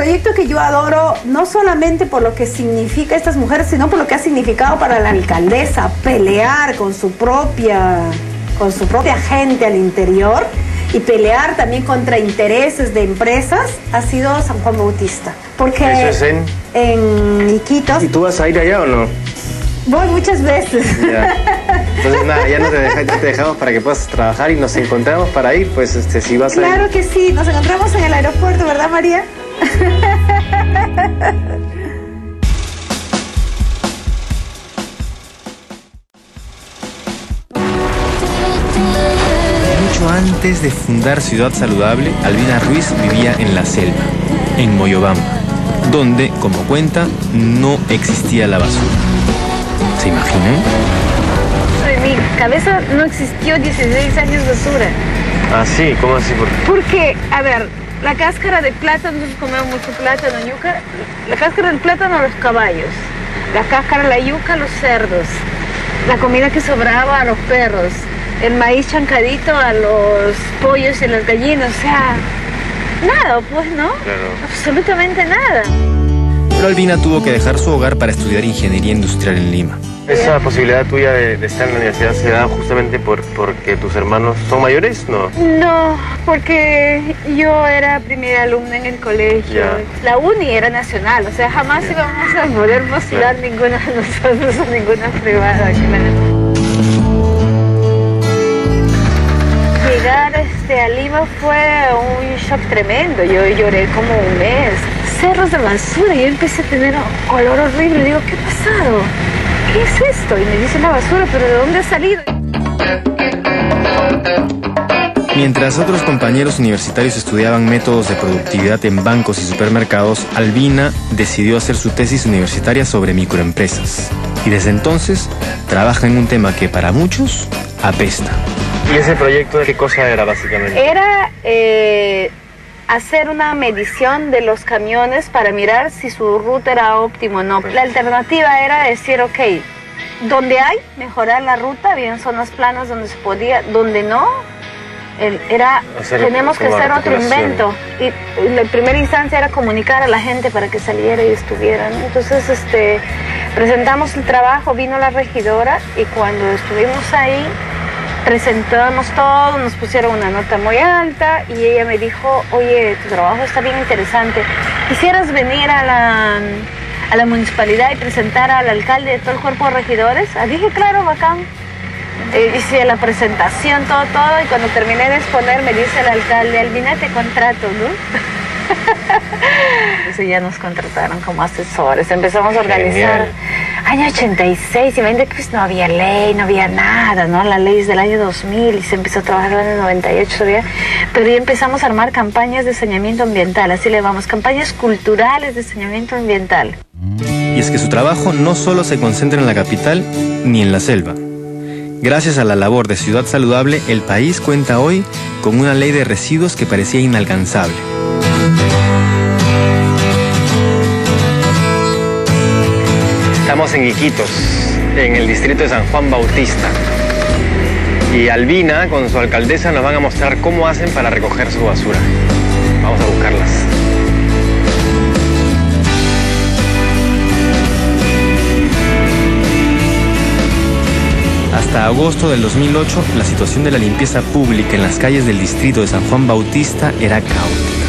proyecto que yo adoro, no solamente por lo que significa estas mujeres, sino por lo que ha significado para la alcaldesa pelear con su propia, con su propia gente al interior y pelear también contra intereses de empresas, ha sido San Juan Bautista. Porque ¿Eso es en? en Iquitos ¿Y tú vas a ir allá o no? voy muchas veces. Ya. Entonces nada, ya no te, deja- ya te dejamos para que puedas trabajar y nos encontramos para ir, pues este, si vas a ir. Claro que sí, nos encontramos en el aeropuerto, ¿verdad María? Mucho antes de fundar Ciudad Saludable, Albina Ruiz vivía en la selva, en Moyobamba, donde, como cuenta, no existía la basura. ¿Se imaginan? En mi cabeza no existió 16 años basura. Ah, sí, ¿cómo así? ¿Por qué? Porque, a ver, la cáscara de plátano, nosotros comemos mucho plátano, yuca. La cáscara del plátano a los caballos. La cáscara de la yuca a los cerdos. La comida que sobraba a los perros. El maíz chancadito a los pollos y las gallinas. O sea, nada, pues, ¿no? Claro. Absolutamente nada. Pero Albina tuvo que dejar su hogar para estudiar ingeniería industrial en Lima. Esa posibilidad tuya de, de estar en la universidad se da justamente por, porque tus hermanos son mayores, ¿no? No, porque yo era primera alumna en el colegio. La uni era nacional, o sea, jamás íbamos a poder postular ninguna de nosotros o ninguna privada, claro. Llegar este, a Lima fue un shock tremendo. Yo lloré como un mes. Cerros de basura. Yo empecé a tener olor horrible. Digo, ¿qué ha pasado? ¿Qué es esto? Y me dice la basura, ¿pero de dónde ha salido? Mientras otros compañeros universitarios estudiaban métodos de productividad en bancos y supermercados, Albina decidió hacer su tesis universitaria sobre microempresas. Y desde entonces trabaja en un tema que para muchos apesta. ¿Y ese proyecto qué cosa era básicamente? Era eh, hacer una medición de los camiones para mirar si su ruta era óptima o no. La alternativa era decir, ok, donde hay, mejorar la ruta, había zonas planas donde se podía, donde no, era, Hacer tenemos que hacer otro invento. Y la primera instancia era comunicar a la gente para que saliera y estuviera. ¿no? Entonces, este, presentamos el trabajo, vino la regidora y cuando estuvimos ahí, presentamos todo, nos pusieron una nota muy alta y ella me dijo, oye, tu trabajo está bien interesante. ¿Quisieras venir a la, a la municipalidad y presentar al alcalde de todo el cuerpo de regidores? Ah, dije, claro, bacán. Eh, hice la presentación, todo, todo, y cuando terminé de exponer me dice el alcalde, Albina, te contrato, ¿no? Entonces ya nos contrataron como asesores, empezamos a organizar. Año 86, y ven pues no había ley, no había nada, ¿no? La ley es del año 2000 y se empezó a trabajar en el 98 todavía. Pero ya empezamos a armar campañas de saneamiento ambiental, así le vamos, campañas culturales de saneamiento ambiental. Y es que su trabajo no solo se concentra en la capital ni en la selva. Gracias a la labor de Ciudad Saludable, el país cuenta hoy con una ley de residuos que parecía inalcanzable. Estamos en Iquitos, en el distrito de San Juan Bautista. Y Albina, con su alcaldesa, nos van a mostrar cómo hacen para recoger su basura. Vamos a buscarlas. Hasta agosto del 2008, la situación de la limpieza pública en las calles del distrito de San Juan Bautista era caótica.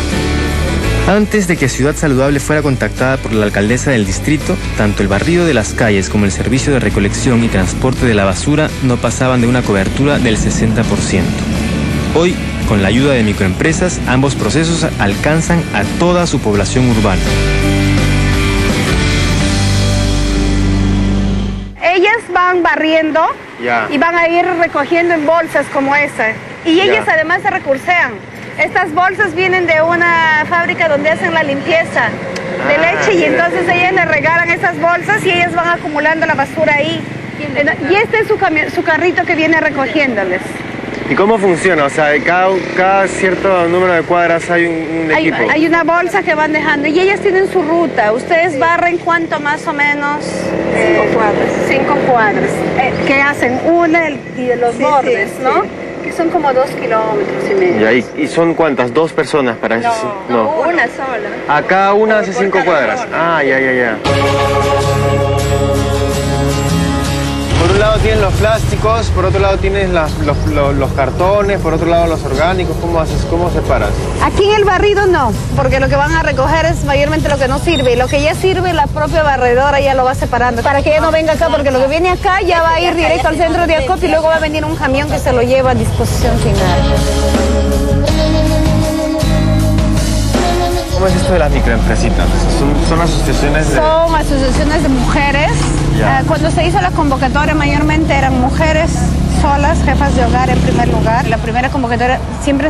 Antes de que Ciudad Saludable fuera contactada por la alcaldesa del distrito, tanto el barrido de las calles como el servicio de recolección y transporte de la basura no pasaban de una cobertura del 60%. Hoy, con la ayuda de microempresas, ambos procesos alcanzan a toda su población urbana. Ellas van barriendo y van a ir recogiendo en bolsas como esa. Y ellas además se recursean. Estas bolsas vienen de una fábrica donde hacen la limpieza de Ah, leche y entonces ellas le regalan esas bolsas y ellas van acumulando la basura ahí. Y este es su, carrito que viene recogiéndoles. ¿Y cómo funciona? O sea, de cada, cada cierto número de cuadras hay un, un Hay, equipo. hay una bolsa que van dejando y ellas tienen su ruta. Ustedes barren cuánto más o menos. Cinco cuadras. Cinco cuadras. Eh, que hacen una y de los Sí, bordes, sí, ¿no? sí. Que son como dos kilómetros y medio. Y, ahí, ¿Y son cuántas? ¿Dos personas para eso? No, una sola. Acá una hace cinco cuadras. Ah, ya, ya, ya. Tienes los plásticos, por otro lado tienes las- los, los- los cartones, por otro lado los orgánicos. ¿Cómo haces? ¿Cómo separas? Aquí en el barrido no, porque lo que van a recoger es mayormente lo que no sirve. Lo que ya sirve, la propia barredora ya lo va separando. Para que ella no venga acá, porque lo que viene acá ya va a ir directo al centro de acopio y luego va a venir un camión que se lo lleva a disposición final. ¿Cómo es esto de las microempresitas? Son, son asociaciones de... Son asociaciones de mujeres. Ah, cuando se hizo la convocatoria, mayormente eran mujeres solas, jefas de hogar en primer lugar. La primera convocatoria siempre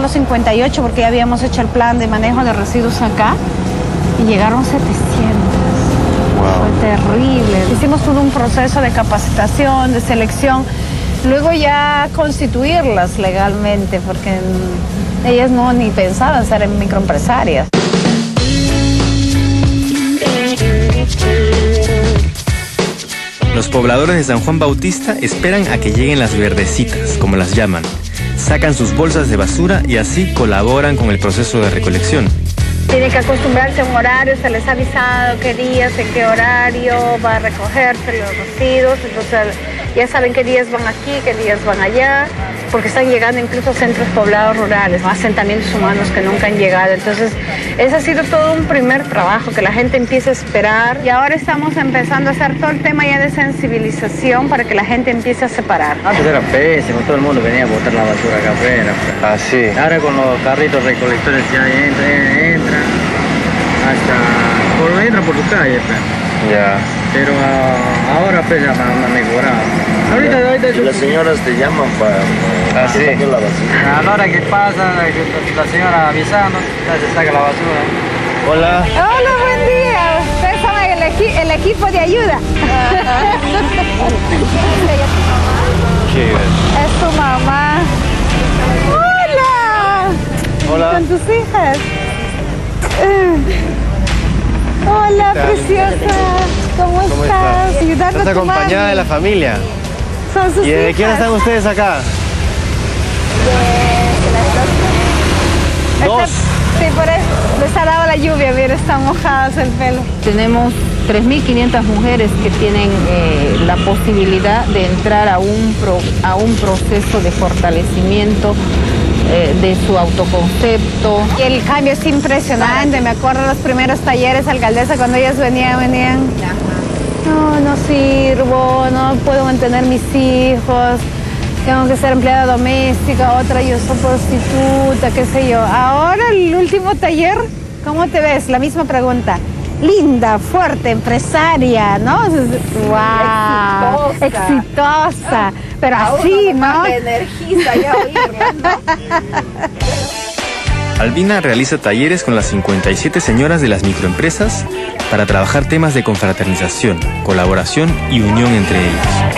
los 58 porque ya habíamos hecho el plan de manejo de residuos acá y llegaron 700. Fue terrible. Hicimos todo un proceso de capacitación, de selección, luego ya constituirlas legalmente porque ellas no ni pensaban ser microempresarias. Los pobladores de San Juan Bautista esperan a que lleguen las verdecitas, como las llaman. Sacan sus bolsas de basura y así colaboran con el proceso de recolección. Tienen que acostumbrarse a un horario, se les ha avisado qué días, en qué horario va a recogerse los residuos, entonces ya saben qué días van aquí, qué días van allá, porque están llegando incluso a centros poblados rurales, a asentamientos humanos que nunca han llegado. Entonces, ese ha sido todo un primer trabajo, que la gente empiece a esperar. Y ahora estamos empezando a hacer todo el tema ya de sensibilización para que la gente empiece a separar. Antes era pésimo, todo el mundo venía a botar la basura acá afuera. pues. Ah, sí. Ahora con los carritos recolectores ya entran, entran, hasta, por, entran por tu calle, pues. Ya. pero ah, ahora pues ya me han mejorado. Ahorita, ahorita Y las señoras te llaman para Ah, sí. sacar la basura. a la hora que pasa, que la señora avisando, ya se saca la basura. Hola. Hola, buen día. Ustedes son el, equi- el equipo de ayuda. ¿Qué Es tu mamá. Hola. Hola. Con tus hijas. Hola, preciosa. ¿Cómo, ¿Cómo estás? estás? Ayudando acompañada mami. de la familia. Son sus ¿Y de quién están ustedes acá? Dos. Sí, por eso les ha dado la lluvia, mira, están mojadas el pelo. Tenemos 3.500 mujeres que tienen eh, la posibilidad de entrar a un, pro- a un proceso de fortalecimiento eh, de su autoconcepto. Y el cambio es impresionante. Me acuerdo de los primeros talleres, alcaldesa, cuando ellas venían, venían. No, no sirvo, no puedo mantener mis hijos, tengo que ser empleada doméstica, otra yo soy prostituta, qué sé yo. Ahora el último taller, ¿cómo te ves? La misma pregunta. Linda, fuerte, empresaria, ¿no? ¡Wow! Exitosa. Pero así, ¿no? Albina realiza talleres con las 57 señoras de las microempresas para trabajar temas de confraternización, colaboración y unión entre ellas.